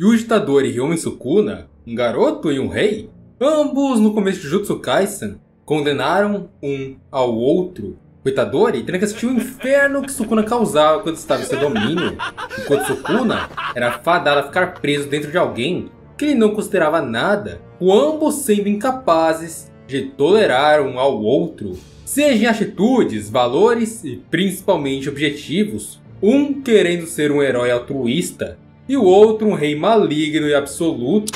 Yuji Tadori e Homem Sukuna, um garoto e um rei, ambos no começo de Jutsu Kaisen, condenaram um ao outro. O Itadori tendo que assistir o inferno que Sukuna causava quando estava em seu domínio, enquanto Sukuna era fadado a ficar preso dentro de alguém que ele não considerava nada, com ambos sendo incapazes de tolerar um ao outro, seja em atitudes, valores e principalmente objetivos, um querendo ser um herói altruísta e o outro um rei maligno e absoluto.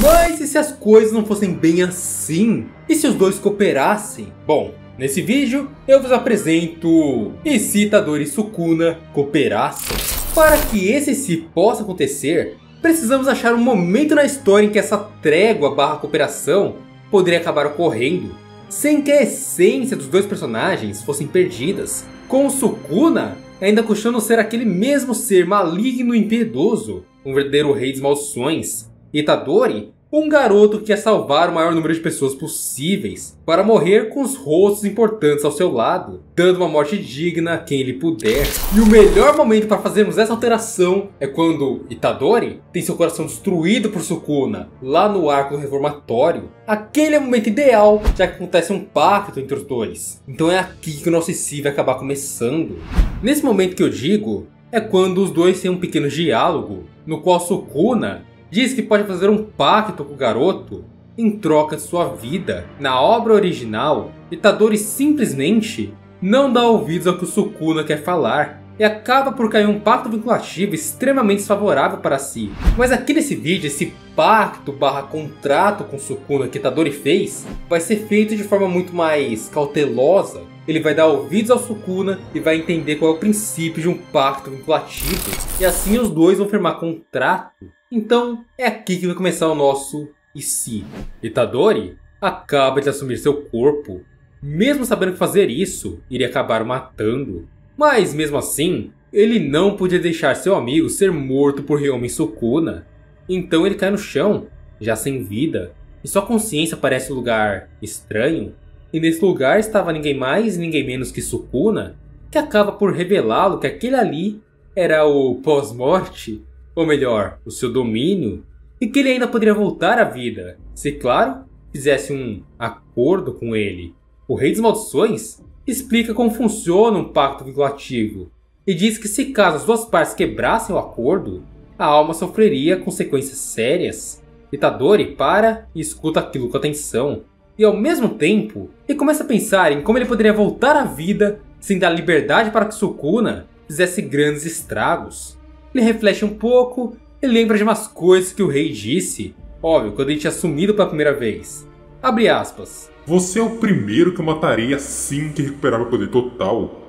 Mas e se as coisas não fossem bem assim? E se os dois cooperassem? Bom, nesse vídeo eu vos apresento e se Itadori e Sukuna cooperassem. Para que esse se possa acontecer, precisamos achar um momento na história em que essa trégua barra cooperação poderia acabar ocorrendo, sem que a essência dos dois personagens fossem perdidas. Com Sukuna ainda custando ser aquele mesmo ser maligno e impiedoso, um verdadeiro rei das maldições. Itadori um garoto que quer salvar o maior número de pessoas possíveis para morrer com os rostos importantes ao seu lado, dando uma morte digna a quem ele puder. E o melhor momento para fazermos essa alteração é quando Itadori tem seu coração destruído por Sukuna, lá no arco do reformatório. Aquele é o momento ideal, já que acontece um pacto entre os dois. Então é aqui que o nosso IC vai acabar começando. Nesse momento que eu digo, é quando os dois têm um pequeno diálogo, no qual Sukuna diz que pode fazer um pacto com o garoto em troca de sua vida. Na obra original, Itadori simplesmente não dá ouvidos ao que o Sukuna quer falar e acaba por cair um pacto vinculativo extremamente desfavorável para si. Mas aqui nesse vídeo, esse pacto barra contrato com Sukuna que Itadori fez vai ser feito de forma muito mais cautelosa. Ele vai dar ouvidos ao Sukuna e vai entender qual é o princípio de um pacto vinculativo. E assim os dois vão firmar contrato então é aqui que vai começar o nosso e se. Itadori acaba de assumir seu corpo, mesmo sabendo que fazer isso iria acabar matando. Mas mesmo assim, ele não podia deixar seu amigo ser morto por Ryomen Sukuna. Então ele cai no chão, já sem vida, e sua consciência parece um lugar estranho. E nesse lugar estava ninguém mais ninguém menos que Sukuna, que acaba por revelá-lo que aquele ali era o pós-morte ou melhor, o seu domínio, e que ele ainda poderia voltar à vida, se, claro, fizesse um acordo com ele. O Rei das Maldições explica como funciona um pacto vinculativo e diz que se caso as duas partes quebrassem o acordo, a alma sofreria consequências sérias. Itadori para e escuta aquilo com atenção, e ao mesmo tempo, ele começa a pensar em como ele poderia voltar à vida sem dar liberdade para que Sukuna fizesse grandes estragos. Ele reflete um pouco e lembra de umas coisas que o rei disse, óbvio, quando ele tinha sumido pela primeira vez. Abre aspas. Você é o primeiro que eu matarei assim que recuperar meu poder total.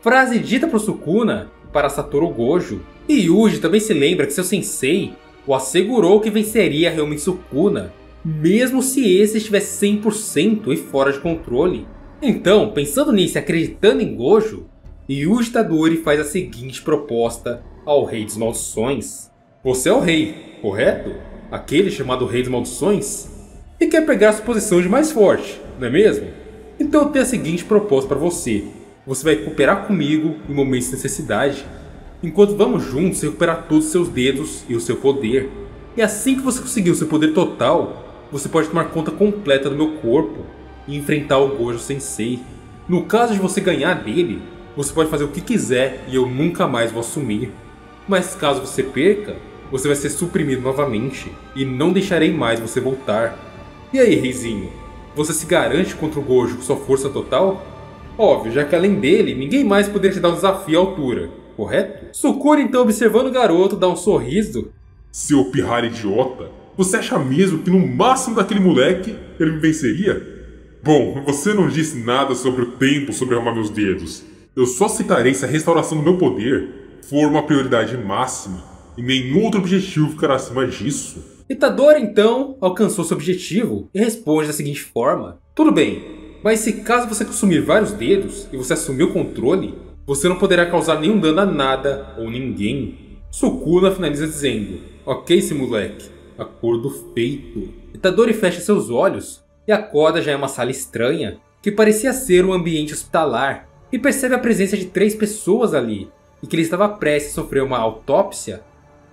Frase dita por Sukuna para Satoru Gojo. E Yuji também se lembra que seu sensei o assegurou que venceria realmente Sukuna, mesmo se esse estivesse 100% e fora de controle. Então, pensando nisso e acreditando em Gojo, Yuji Tadori faz a seguinte proposta ao Rei das Maldições. Você é o rei, correto? Aquele chamado Rei das Maldições? E quer pegar a sua posição de mais forte, não é mesmo? Então eu tenho a seguinte proposta para você. Você vai cooperar comigo em momentos de necessidade, enquanto vamos juntos recuperar todos os seus dedos e o seu poder. E assim que você conseguir o seu poder total, você pode tomar conta completa do meu corpo e enfrentar o Gojo Sensei. No caso de você ganhar dele, você pode fazer o que quiser e eu nunca mais vou assumir. Mas caso você perca, você vai ser suprimido novamente e não deixarei mais você voltar. E aí, reizinho? Você se garante contra o Gojo com sua força total? Óbvio, já que além dele, ninguém mais poderia te dar um desafio à altura, correto? Sukuna então observando o garoto dá um sorriso. Seu pirralho idiota, você acha mesmo que no máximo daquele moleque ele me venceria? Bom, você não disse nada sobre o tempo sobre arrumar meus dedos. Eu só citarei se a restauração do meu poder for uma prioridade máxima e nenhum outro objetivo ficará acima disso. Itadori então alcançou seu objetivo e responde da seguinte forma: Tudo bem, mas se caso você consumir vários dedos e você assumir o controle, você não poderá causar nenhum dano a nada ou ninguém. Sukuna finaliza dizendo: Ok, esse moleque, acordo feito. Itadori fecha seus olhos e acorda já em uma sala estranha que parecia ser um ambiente hospitalar e percebe a presença de três pessoas ali, e que ele estava prestes a sofrer uma autópsia,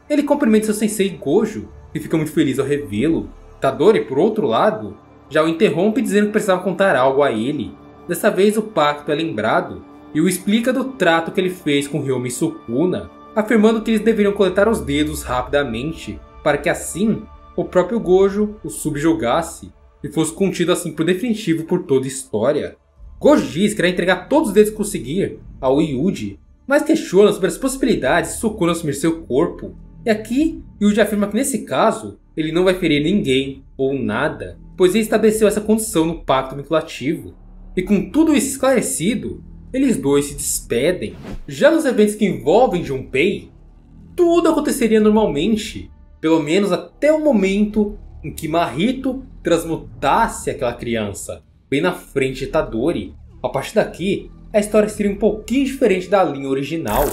ele cumprimenta seu sensei Gojo, que fica muito feliz ao revê-lo. Tadori, por outro lado, já o interrompe dizendo que precisava contar algo a ele. Dessa vez o pacto é lembrado e o explica do trato que ele fez com Ryomi Sukuna, afirmando que eles deveriam coletar os dedos rapidamente, para que assim o próprio Gojo o subjugasse e fosse contido assim por definitivo por toda a história. Gojo diz que irá entregar todos os dedos que conseguir ao Yuji, mas questiona sobre as possibilidades de Sukuna assumir seu corpo. E aqui, Yuji afirma que nesse caso, ele não vai ferir ninguém ou nada, pois ele estabeleceu essa condição no pacto vinculativo. E com tudo isso esclarecido, eles dois se despedem. Já nos eventos que envolvem Junpei, tudo aconteceria normalmente, pelo menos até o momento em que Marito transmutasse aquela criança, bem na frente de Tadori. A partir daqui, a história seria um pouquinho diferente da linha original.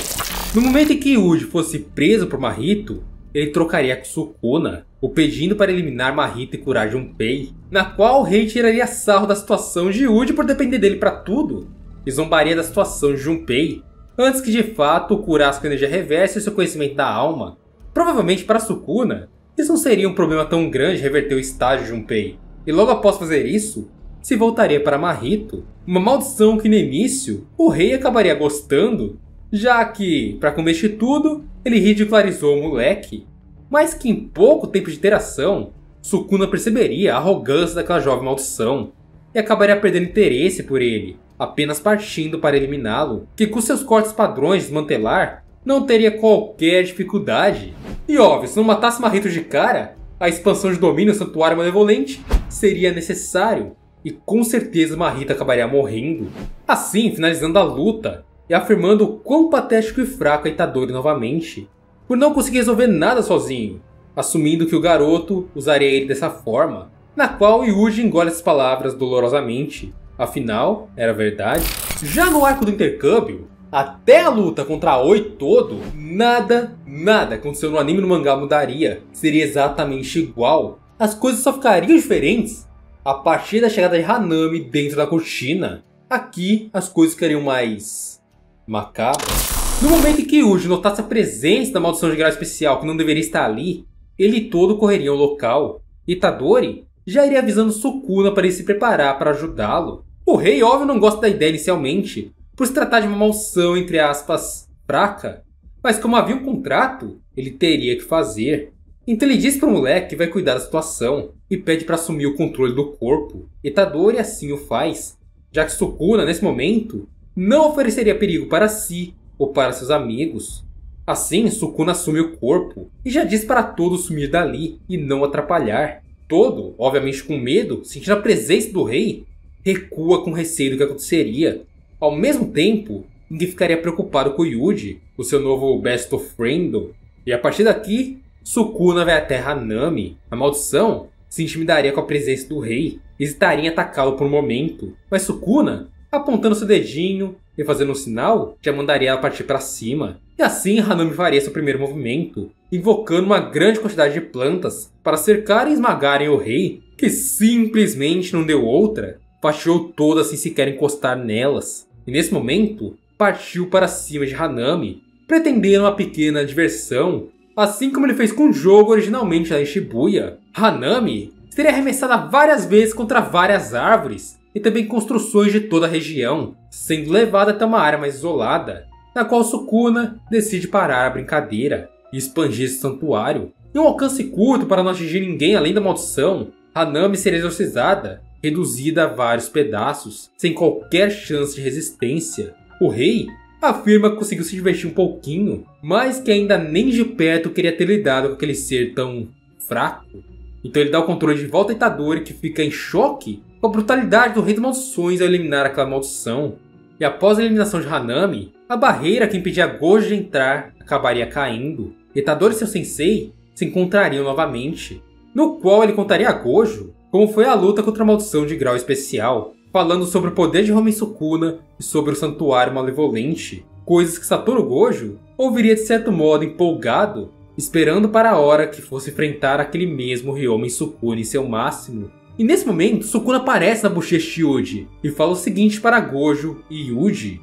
No momento em que Yuji fosse preso por Marito, ele trocaria com Sukuna, o pedindo para eliminar Marito e curar Junpei, na qual o rei tiraria sarro da situação de Yuji por depender dele para tudo, e zombaria da situação de Junpei, antes que de fato curasse com energia reversa e seu conhecimento da alma. Provavelmente para Sukuna, isso não seria um problema tão grande reverter o estágio de Junpei, e logo após fazer isso, se voltaria para Marito, uma maldição que no início o rei acabaria gostando, já que, para cometer tudo, ele ridicularizou o moleque, mas que em pouco tempo de interação, Sukuna perceberia a arrogância daquela jovem maldição e acabaria perdendo interesse por ele, apenas partindo para eliminá-lo, que com seus cortes padrões de desmantelar, não teria qualquer dificuldade. E óbvio, se não matasse Marito de cara, a expansão de domínio santuário malevolente seria necessário, e com certeza Marita acabaria morrendo. Assim, finalizando a luta e afirmando o quão patético e fraco é Itadori novamente, por não conseguir resolver nada sozinho, assumindo que o garoto usaria ele dessa forma, na qual Yuji engole as palavras dolorosamente, afinal, era verdade. Já no arco do intercâmbio, até a luta contra a Oi todo, nada, nada aconteceu no anime e no mangá mudaria. Seria exatamente igual. As coisas só ficariam diferentes a partir da chegada de Hanami dentro da cortina. Aqui as coisas ficariam mais macabras. No momento em que Yuji notasse a presença da maldição de grau especial que não deveria estar ali, ele todo correria ao local. Itadori já iria avisando Sukuna para ele se preparar para ajudá-lo. O rei, óbvio, não gosta da ideia inicialmente, por se tratar de uma maldição, entre aspas, fraca. Mas como havia um contrato, ele teria que fazer. Então ele diz para o moleque que vai cuidar da situação e pede para assumir o controle do corpo. Itadori assim o faz, já que Sukuna, nesse momento, não ofereceria perigo para si ou para seus amigos. Assim, Sukuna assume o corpo e já diz para todos sumir dali e não atrapalhar. Todo, obviamente com medo, sentindo a presença do rei, recua com receio do que aconteceria, ao mesmo tempo, ninguém ficaria preocupado com Yuji, o seu novo best of friend. E a partir daqui, Sukuna vai até Hanami. A maldição se intimidaria com a presença do rei hesitaria em atacá-lo por um momento. Mas Sukuna, apontando seu dedinho e fazendo um sinal, já mandaria ela partir para cima. E assim Hanami faria seu primeiro movimento, invocando uma grande quantidade de plantas para cercar e esmagarem o rei, que simplesmente não deu outra, fatiou todas sem sequer encostar nelas e nesse momento partiu para cima de Hanami, pretendendo uma pequena diversão, assim como ele fez com o jogo originalmente lá em Shibuya. Hanami seria arremessada várias vezes contra várias árvores e também construções de toda a região, sendo levada até uma área mais isolada, na qual Sukuna decide parar a brincadeira e expandir esse santuário. Em um alcance curto para não atingir ninguém além da maldição, Hanami seria exorcizada reduzida a vários pedaços, sem qualquer chance de resistência. O rei afirma que conseguiu se divertir um pouquinho, mas que ainda nem de perto queria ter lidado com aquele ser tão fraco. Então ele dá o controle de volta a Itadori, que fica em choque com a brutalidade do Rei das Maldições ao eliminar aquela maldição. E após a eliminação de Hanami, a barreira que impedia Gojo de entrar acabaria caindo. Itadori e seu sensei se encontrariam novamente, no qual ele contaria a Gojo como foi a luta contra a maldição de grau especial, falando sobre o poder de Homen Sukuna e sobre o santuário malevolente, coisas que Satoru Gojo ouviria de certo modo empolgado, esperando para a hora que fosse enfrentar aquele mesmo Ryomen Sukuna em seu máximo. E nesse momento, Sukuna aparece na bochecha de Yuji e fala o seguinte para Gojo e Yuji.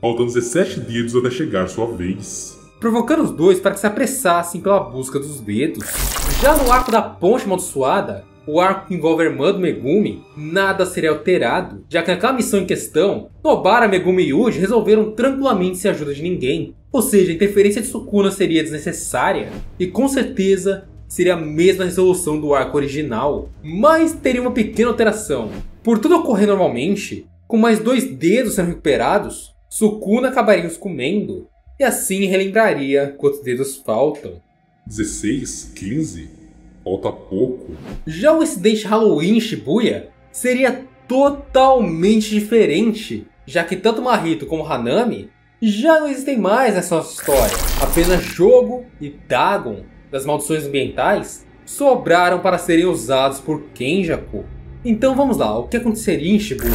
Faltam 17 dedos até chegar sua vez. provocando os dois para que se apressassem pela busca dos dedos. Já no arco da ponte amaldiçoada, o arco que envolve a irmã do Megumi, nada seria alterado, já que naquela missão em questão, Nobara, Megumi e Yuji resolveram tranquilamente sem ajuda de ninguém. Ou seja, a interferência de Sukuna seria desnecessária, e com certeza seria a mesma resolução do arco original, mas teria uma pequena alteração. Por tudo ocorrer normalmente, com mais dois dedos sendo recuperados, Sukuna acabaria os comendo, e assim relembraria quantos dedos faltam. 16? 15? Falta pouco. Já o incidente Halloween em Shibuya seria totalmente diferente, já que tanto Mahito como Hanami já não existem mais nessa história. Apenas Jogo e Dagon, das maldições ambientais, sobraram para serem usados por Kenjaku. Então vamos lá, o que aconteceria em Shibuya?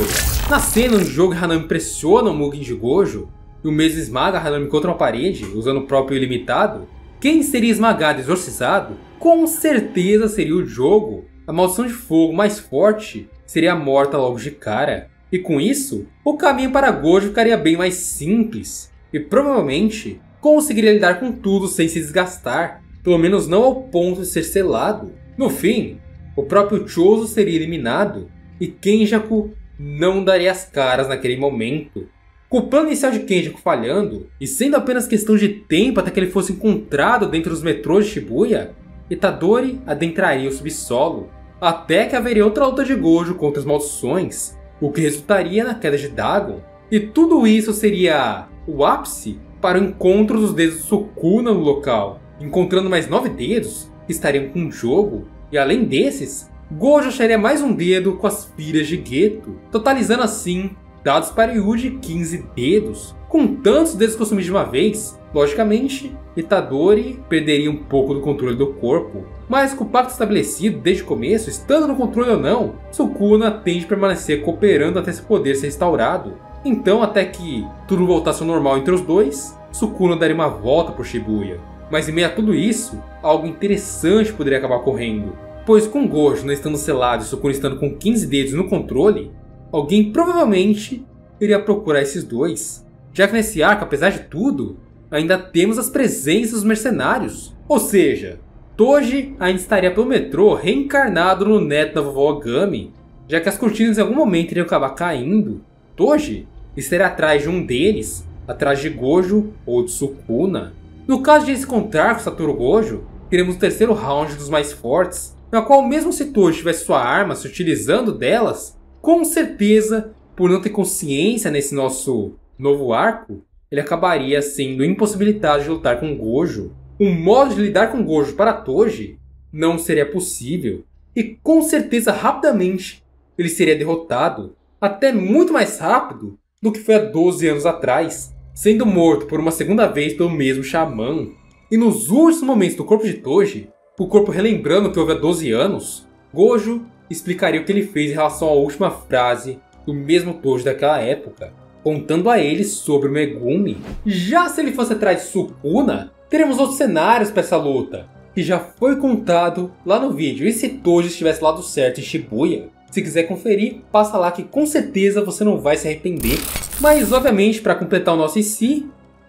Na cena onde Jogo e Hanami pressionam Mugen de Gojo, e o mesmo esmaga Hanami contra uma parede, usando o próprio ilimitado, quem seria esmagado e exorcizado, com certeza seria o jogo. A maldição de fogo mais forte seria morta logo de cara. E com isso, o caminho para Gojo ficaria bem mais simples. E provavelmente conseguiria lidar com tudo sem se desgastar, pelo menos não ao ponto de ser selado. No fim, o próprio Chozo seria eliminado e Kenjaku não daria as caras naquele momento. Com o plano inicial de Kenjaku falhando, e sendo apenas questão de tempo até que ele fosse encontrado dentro dos metrôs de Shibuya, Itadori adentraria o subsolo, até que haveria outra luta de Gojo contra as maldições, o que resultaria na queda de Dagon, e tudo isso seria o ápice para o encontro dos dedos de Sukuna no local, encontrando mais nove dedos que estariam com o jogo, e além desses, Gojo acharia mais um dedo com as filhas de Geto, totalizando assim dados para Yuji 15 dedos. Com tantos dedos consumidos de uma vez, logicamente, Itadori perderia um pouco do controle do corpo. Mas com o pacto estabelecido desde o começo, estando no controle ou não, Sukuna tende a permanecer cooperando até seu poder ser restaurado. Então, até que tudo voltasse ao normal entre os dois, Sukuna daria uma volta por Shibuya. Mas em meio a tudo isso, algo interessante poderia acabar ocorrendo. Pois com Gojo não estando selado e Sukuna estando com 15 dedos no controle, alguém provavelmente iria procurar esses dois. Já que nesse arco, apesar de tudo, ainda temos as presenças dos mercenários. Ou seja, Toji ainda estaria pelo metrô reencarnado no neto da vovó Gami, já que as cortinas em algum momento iriam acabar caindo. Toji estaria atrás de um deles, atrás de Gojo ou de Sukuna. No caso de se encontrar com Satoru Gojo, teremos o terceiro round dos mais fortes, na qual mesmo se Toji tivesse sua arma se utilizando delas, com certeza, por não ter consciência nesse nosso novo arco, ele acabaria sendo impossibilitado de lutar com Gojo. Um modo de lidar com Gojo para Toji não seria possível, e com certeza rapidamente ele seria derrotado, até muito mais rápido do que foi há 12 anos atrás, sendo morto por uma segunda vez pelo mesmo xamã. E nos últimos momentos do corpo de Toji, o corpo relembrando o que houve há 12 anos, Gojo explicaria o que ele fez em relação à última frase do mesmo Tojo daquela época, contando a ele sobre o Megumi. Já se ele fosse atrás de Sukuna, teremos outros cenários para essa luta, que já foi contado lá no vídeo. E se Tojo estivesse lá do certo em Shibuya? Se quiser conferir, passa lá que com certeza você não vai se arrepender. Mas obviamente, para completar o nosso IC,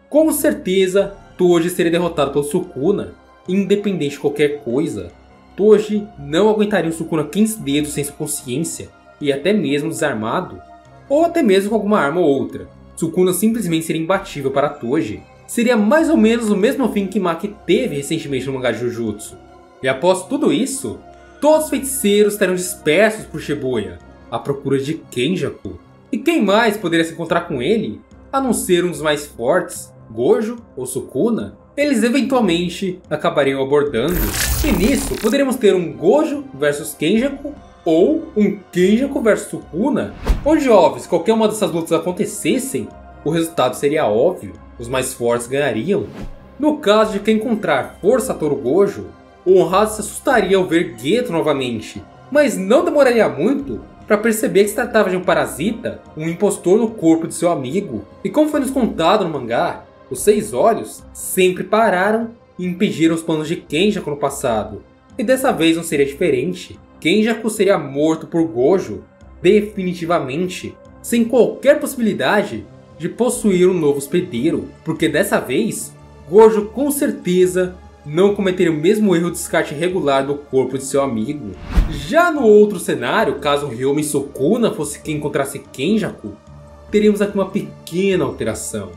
com certeza Toji seria derrotado pelo Sukuna, independente de qualquer coisa. Toji não aguentaria o Sukuna 15 dedos sem sua consciência, e até mesmo desarmado, ou até mesmo com alguma arma ou outra. Sukuna simplesmente seria imbatível para Toji. Seria mais ou menos o mesmo fim que Maki teve recentemente no mangá Jujutsu. E após tudo isso, todos os feiticeiros estarão dispersos por Shibuya, à procura de Kenjaku. E quem mais poderia se encontrar com ele, a não ser um dos mais fortes, Gojo ou Sukuna? Eles eventualmente acabariam abordando e nisso, poderíamos ter um Gojo versus Kenjaku ou um Kenjaku versus Sukuna, onde óbvio, se qualquer uma dessas lutas acontecessem, o resultado seria óbvio, os mais fortes ganhariam. No caso de quem encontrar força Satoru Gojo, o honrado se assustaria ao ver Geto novamente, mas não demoraria muito para perceber que se tratava de um parasita, um impostor no corpo de seu amigo. E como foi nos contado no mangá, os seis olhos sempre pararam e impediram os planos de Kenjaku no passado. E dessa vez não seria diferente. Kenjaku seria morto por Gojo, definitivamente, sem qualquer possibilidade de possuir um novo hospedeiro, porque dessa vez Gojo com certeza não cometeria o mesmo erro de descarte irregular do corpo de seu amigo. Já no outro cenário, caso Ryomen Sukuna fosse quem encontrasse Kenjaku, teríamos aqui uma pequena alteração.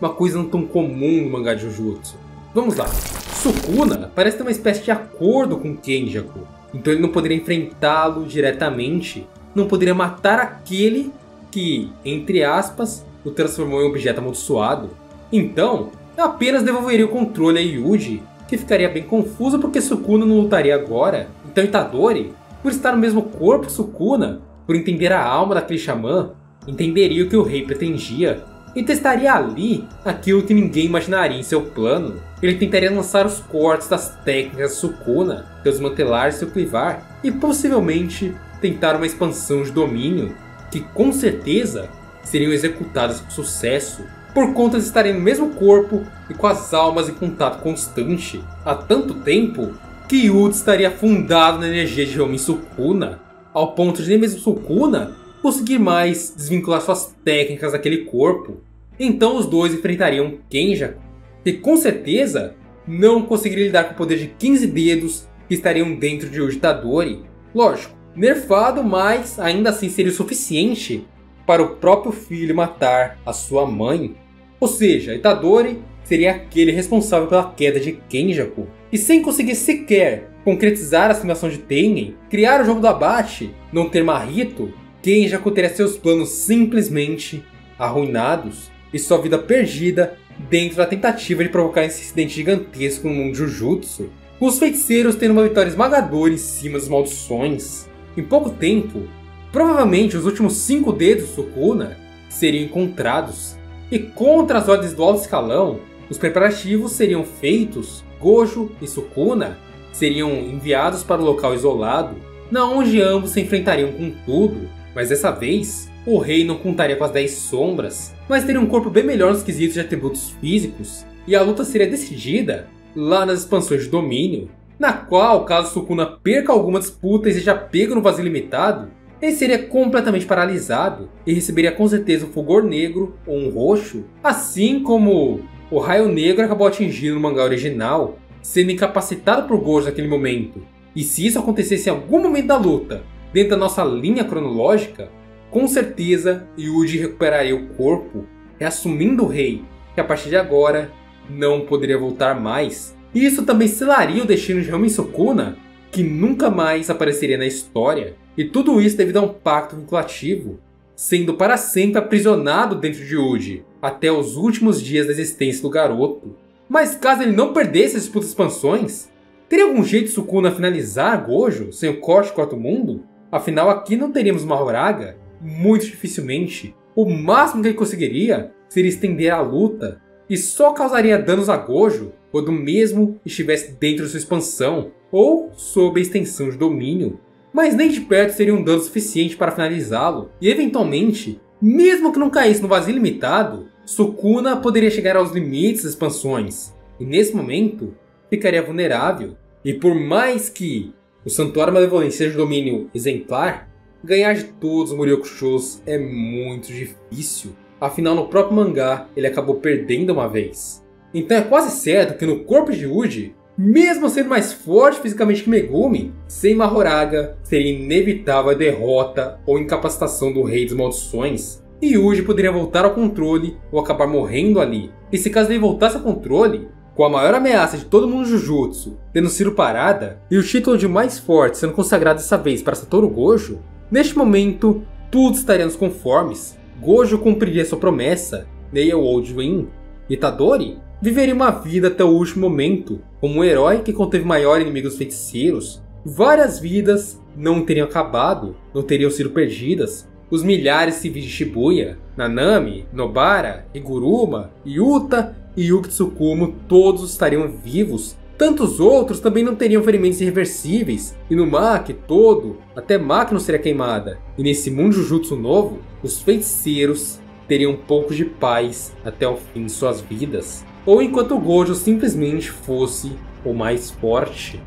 Uma coisa não tão comum no mangá de Jujutsu. Vamos lá. Sukuna parece ter uma espécie de acordo com Kenjaku, então ele não poderia enfrentá-lo diretamente, não poderia matar aquele que, entre aspas, o transformou em um objeto amaldiçoado. Então, apenas devolveria o controle a Yuji que ficaria bem confuso porque Sukuna não lutaria agora. Então Itadori, por estar no mesmo corpo que Sukuna, por entender a alma daquele xamã, entenderia o que o rei pretendia e testaria ali aquilo que ninguém imaginaria em seu plano. Ele tentaria lançar os cortes das técnicas Sukuna, desmantelar seu clivar e possivelmente tentar uma expansão de domínio que com certeza seriam executadas com sucesso por conta de estarem no mesmo corpo e com as almas em contato constante há tanto tempo que Yuji estaria afundado na energia de Ryomen Sukuna, ao ponto de nem mesmo Sukuna conseguir mais desvincular suas técnicas daquele corpo. Então os dois enfrentariam Kenjaku, que com certeza não conseguiria lidar com o poder de 15 dedos que estariam dentro de Yuji Tadori. Lógico, nerfado, mas ainda assim seria o suficiente para o próprio filho matar a sua mãe. Ou seja, Itadori seria aquele responsável pela queda de Kenjaku. E sem conseguir sequer concretizar a simulação de Tengen, criar o jogo do abate, não ter Marito, Kenjaku teria seus planos simplesmente arruinados e sua vida perdida dentro da tentativa de provocar esse incidente gigantesco no mundo Jujutsu, os feiticeiros tendo uma vitória esmagadora em cima das maldições. Em pouco tempo, Provavelmente os últimos cinco dedos de Sukuna seriam encontrados, e contra as ordens do alto escalão, os preparativos seriam feitos, Gojo e Sukuna seriam enviados para o local isolado, na onde ambos se enfrentariam com tudo, mas dessa vez o rei não contaria com as 10 sombras, mas teria um corpo bem melhor nos quesitos de atributos físicos, e a luta seria decidida lá nas expansões de domínio, na qual, caso Sukuna perca alguma disputa e seja pego no vazio limitado, ele seria completamente paralisado e receberia com certeza um fulgor negro ou um roxo, assim como o raio negro acabou atingindo no mangá original, sendo incapacitado por Gojo naquele momento. E se isso acontecesse em algum momento da luta, dentro da nossa linha cronológica, com certeza Yuji recuperaria o corpo, reassumindo o rei, que a partir de agora não poderia voltar mais. E isso também selaria o destino de Ryomen Sukuna, que nunca mais apareceria na história. E tudo isso devido a um pacto vinculativo, sendo para sempre aprisionado dentro de Uji, até os últimos dias da existência do garoto. Mas caso ele não perdesse as disputas expansões, teria algum jeito Sukuna finalizar Gojo sem o corte quarto mundo? Afinal, aqui não teríamos uma Horaga? Muito dificilmente. O máximo que ele conseguiria seria estender a luta e só causaria danos a Gojo quando mesmo estivesse dentro de sua expansão ou sob a extensão de domínio mas nem de perto seria um dano suficiente para finalizá-lo, e eventualmente, mesmo que não caísse no vazio limitado, Sukuna poderia chegar aos limites das expansões, e nesse momento ficaria vulnerável. E por mais que o Santuário Malevolente seja um domínio exemplar, ganhar de todos os Muryokushos é muito difícil. Afinal, no próprio mangá, ele acabou perdendo uma vez. Então é quase certo que no corpo de Uji mesmo sendo mais forte fisicamente que Megumi, sem Mahoraga seria inevitável a derrota ou incapacitação do Rei das Maldições, e Yuji poderia voltar ao controle ou acabar morrendo ali. E se caso ele voltasse ao controle, com a maior ameaça de todo mundo Jujutsu tendo sido parada, e o título de mais forte sendo consagrado dessa vez para Satoru Gojo, neste momento tudo estaria nos conformes. Gojo cumpriria sua promessa, Neia Old Win, Itadori viveria uma vida até o último momento, como um herói que conteve maior inimigo dos feiticeiros. Várias vidas não teriam acabado, não teriam sido perdidas. Os milhares civis de Shibuya, Nanami, Nobara, Iguruma, Yuta e Yuki Tsukumo todos estariam vivos. Tantos outros também não teriam ferimentos irreversíveis, e no Maki todo, até Maki não seria queimada. E nesse mundo Jujutsu novo, os feiticeiros teriam um pouco de paz até o fim de suas vidas ou enquanto Gojo simplesmente fosse o mais forte.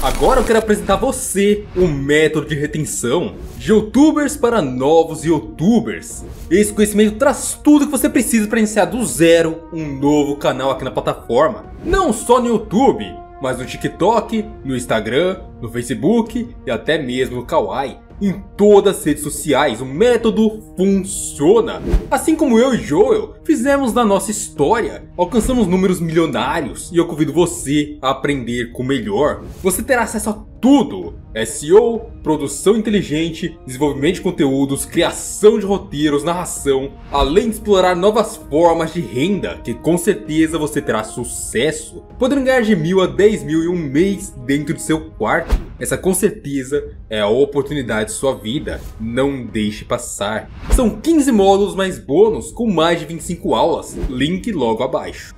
Agora eu quero apresentar você o método de retenção de youtubers para novos youtubers. Esse conhecimento traz tudo que você precisa para iniciar do zero um novo canal aqui na plataforma. Não só no YouTube, mas no TikTok, no Instagram, no Facebook e até mesmo no Kawaii em todas as redes sociais. O método funciona. Assim como eu e Joel fizemos na nossa história, alcançamos números milionários e eu convido você a aprender com o melhor. Você terá acesso a tudo: SEO, produção inteligente, desenvolvimento de conteúdos, criação de roteiros, narração, além de explorar novas formas de renda, que com certeza você terá sucesso, podendo ganhar de mil a 10 mil em um mês dentro de seu quarto. Essa com certeza é a oportunidade de sua vida, não deixe passar. São 15 módulos mais bônus com mais de 25 aulas, link logo abaixo.